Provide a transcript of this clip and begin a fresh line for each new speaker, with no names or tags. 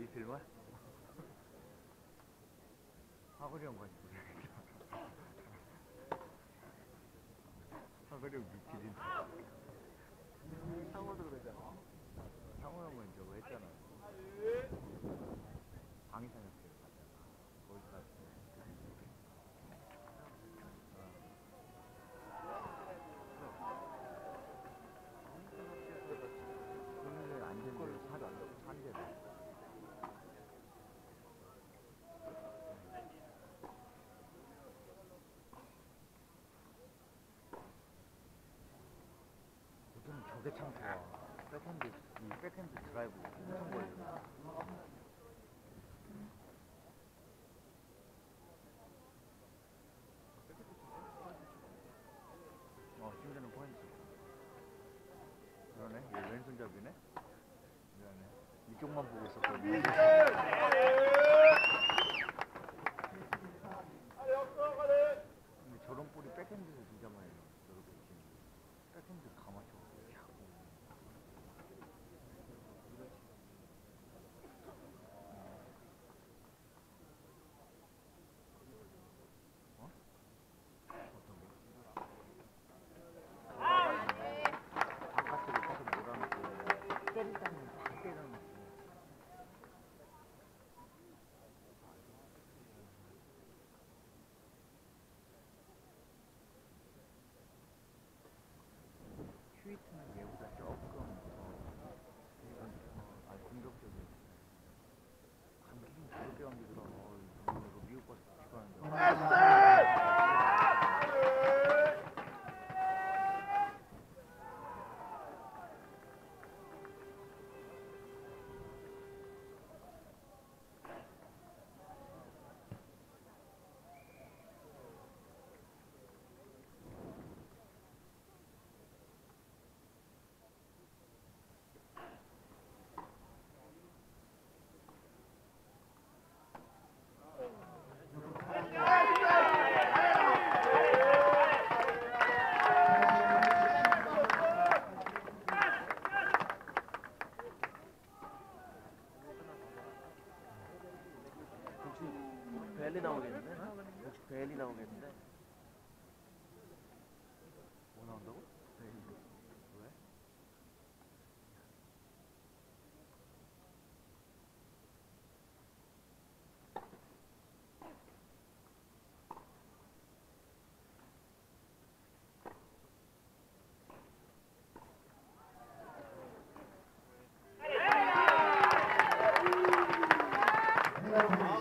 이 필마? 하거리 형 같이 보내야겠다. 하거리 형 미필인.
상호도 그러잖아.
상호 형은 저거 했잖아. 저게 참 좋아. 백핸드, 이 백핸드 드라이브 엄청 걸려. 어, 심지어는 포인트. 그러네. 얘 왼손잡이네. 미안해. 이쪽만 보고 있었거든. 근데 저런 볼이 백핸드에서 진짜 많이 나. 저렇게 치는 거. 백핸드 다 맞춰. 야. 어? 어떤 거? 바깥으로 계속 몰아놓고 때리다는 다 때려놓고 슈이트는 얘보다 조금 더 이건 더 아, 공격적이야 감기는 그렇게 감기더라 어, 이거 미국 가서 축구하는데
역시 벨리 나오겠는데? 역시 벨리 나오겠는데?
뭐 나온다고? 왜?
아,